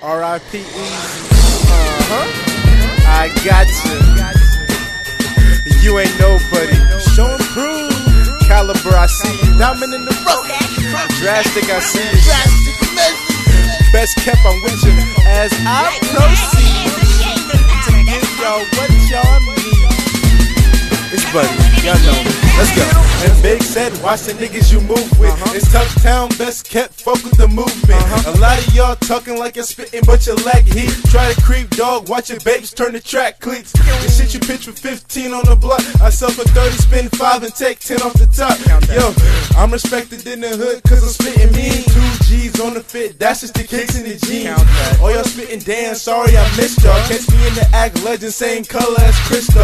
R.I.P. Uh huh. I got you. You ain't nobody. Show and prove. Kaliber, I see you. Diamond in the rough. Drastic, I see you. Best kept, I'm with you. As I proceed to give y'all what y'all need. It's Buddy. Y'all know me. Let's go. And Big said, watch the niggas you move with. Uh-huh. It's tough town, best kept, fuck with the movement. Uh-huh. A lot of y'all talking like you're spitting, but you lack heat. Try to creep, dog, watch your babes turn the track cleats. The shit you pitch for 15 on the block. I sell for 30, spend 5 and take 10 off the top. Yo, I'm respected in the hood, cause I'm spitting mean. Two G's on the fit, that's just the kicks in the jeans. All y'all spitting, damn, sorry I missed y'all. Catch me in the act legend, same color as Cristal.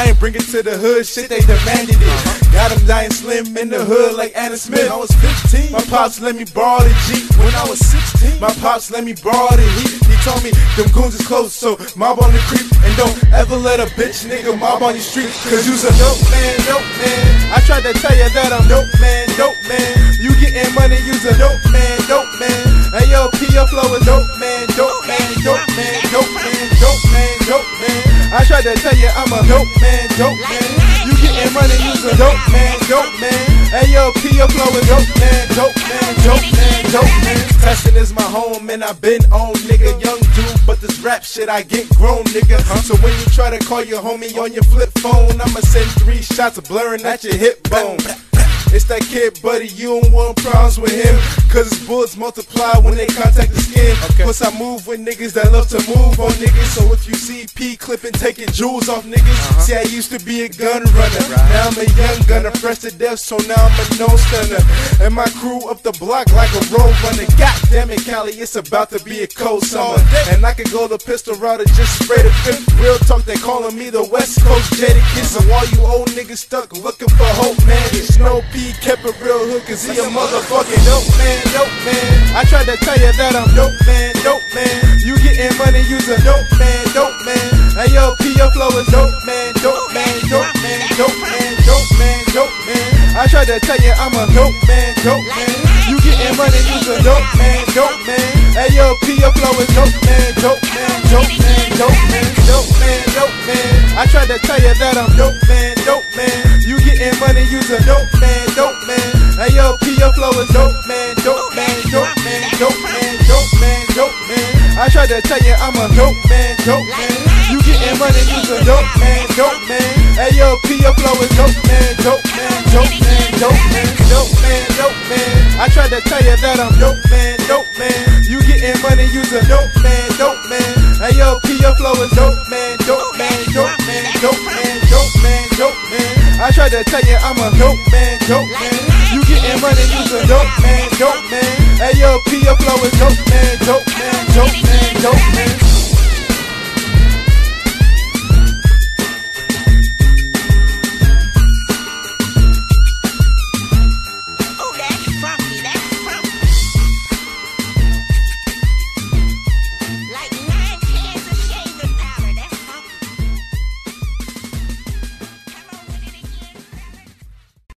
Ain't bring it to the hood, shit, they demanded it. Got him dying slim in the hood like Anna Smith. I was 15. My pops let me borrow the Jeep when I was 16. My pops let me borrow the heat. He told me them goons is close, so mob on the creep. And don't ever let a bitch nigga mob on your street. Cause you's a dope man, dope man. I tried to tell you that I'm dope man, dope man. You getting money, you's a dope man, dope I tried to tell you I'm a dope man, dope man. You getting money, you's a dope man, dope man. Hey yo, P, your flow is dope man, dope man, dope man, dope man. Testing is my home, and I been on, nigga. Young dude, but this rap shit, I get grown, nigga. So when you try to call your homie on your flip phone, I'ma send three shots of blurring at your hip bone. It's that kid, buddy, you don't want problems with him. Cause his bullets multiply when they contact the skin. Okay. Plus, I move with niggas that love to move on niggas. So if you see P clipping, taking jewels off niggas. Uh-huh. See, I used to be a gun runner. Right. Now I'm a young gunner, fresh to death, so now I'm a no stunner. And my crew up the block like a road runner. God damn it, Cali, it's about to be a cold summer. And I can go the pistol route just spray the fifth. Real talk, they calling me the West Coast Jada Kiss. So all you old niggas stuck looking for hope, man. it's Snow P kept it real hood cause he a motherfucking dope man, dope man. I tried to tell you that I'm dope man, dope man. You getting money, you's a dope man, dope man. Hey yo, P, your flow is dope man, dope man, dope man, dope man, dope man, dope man. I tried to tell you I'm a dope man, dope man. You getting money, you's a dope man, dope man. Hey yo, P, your flow is dope man, dope man, dope man, dope man, dope man, dope man. I tried to tell you that I'm dope man, dope man. You getting money, you's a dope man, dope man. Hey yo, P, your flow is dope man, dope man, dope man, dope man, dope man, dope man. I tried to tell you I'm a dope man, dope man. You getting money, you's a dope man, dope man. Hey yo, P, your flow is dope man, dope man, dope man, dope man, dope man, dope man. I tried to tell you that I'm dope man, dope man. You getting money, you's a dope man, dope man. Hey yo, P, your flow is dope man, dope man, dope man, dope man, dope man, dope man. I tried to tell you I'm a dope man, dope man. You getting money, you's a dope man, dope man. Hey yo, P, your flow is dope man, dope man, dope man, dope man.